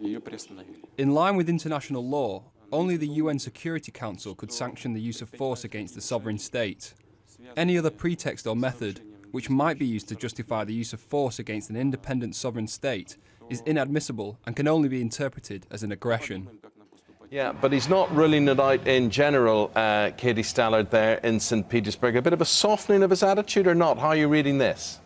ее приостановили. In line with international law, only the UN Security Council could sanction the use of force against the sovereign state. Any other pretext or method which might be used to justify the use of force against an independent sovereign state is inadmissible and can only be interpreted as an aggression. Yeah, but he's not ruling it out in general, uh, Katie Stallard, there in St. Petersburg. A bit of a softening of his attitude or not? How are you reading this?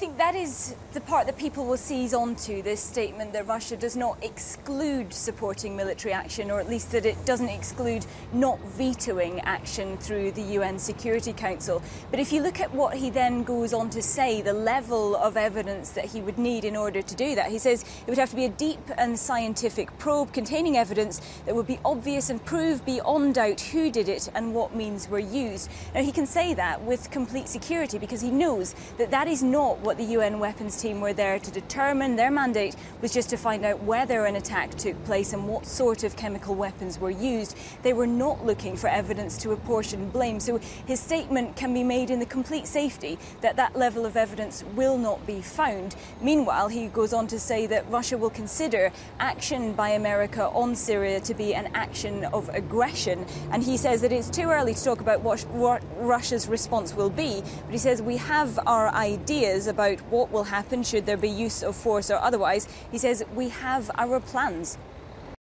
Think that is the part that people will seize onto this statement that Russia does not exclude supporting military action, or at least that it doesn't exclude not vetoing action through the UN Security Council. But if you look at what he then goes on to say, the level of evidence that he would need in order to do that, he says it would have to be a deep and scientific probe containing evidence that would be obvious and prove beyond doubt who did it and what means were used. Now, he can say that with complete security because he knows that that is not what the UN weapons team were there to determine. Their mandate was just to find out whether an attack took place and what sort of chemical weapons were used. They were not looking for evidence to apportion blame. So his statement can be made in the complete safety that that level of evidence will not be found. Meanwhile, he goes on to say that Russia will consider action by America on Syria to be an action of aggression. And he says that it's too early to talk about what, what Russia's response will be. But he says we have our ideas about what will happen should there be use of force or otherwise. He says we have our plans.